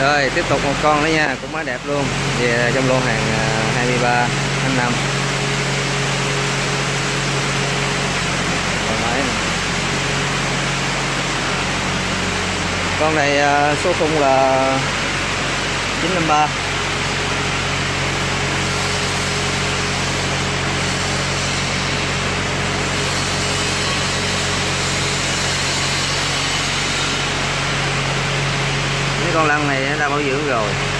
rồi, tiếp tục một con nữa nha, cũng mới đẹp luôn. Về à, trong lô hàng à, 23 tháng 5 còn con này à, số khung là 953 con lăn này đã bảo dưỡng rồi.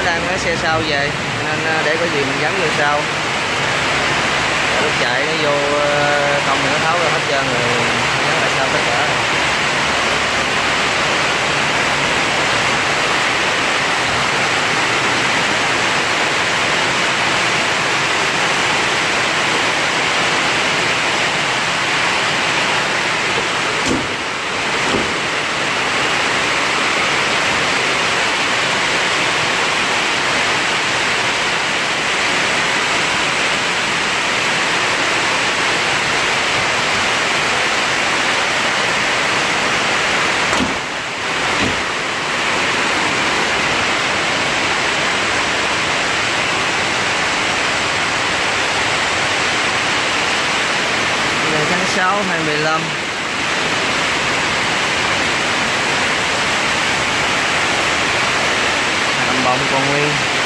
Nó đang cái xe sau về, nên ờ, để có gì mình gắn vô sau. Để lúc chạy nó vô ờ, không thì nó tháo ra hết trơn rồi gắn lại sau tất cả ngày tháng 6 25 Hàm bông còn nguyên.